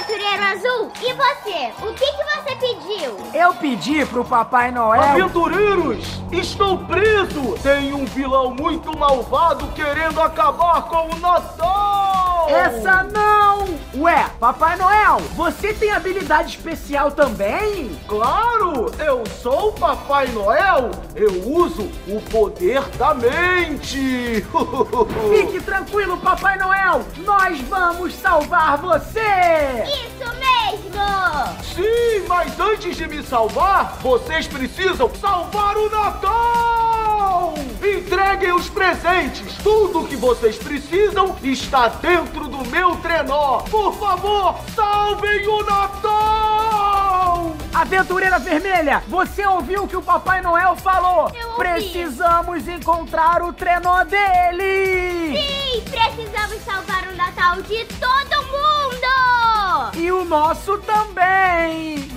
aventureiro azul, e você? O que, que você pediu? Eu pedi pro Papai Noel. Aventureiros, estou preso! Tem um vilão muito malvado querendo acabar com o Natal! Essa não! Ué, Papai Noel, você tem habilidade especial também? Claro, eu sou o Papai Noel! Eu uso o poder da mente! Fique tranquilo, Papai Noel! Nós vamos salvar você! Isso mesmo! Sim, mas antes de me salvar, vocês precisam salvar o Natal! Entreguem os presentes! Tudo que vocês precisam está dentro do meu trenó! Por favor, salvem o Natal! Aventureira Vermelha, você ouviu o que o Papai Noel falou? Eu ouvi. Precisamos encontrar o trenó dele! Sim, precisamos salvar o Natal de todo mundo! E o nosso também!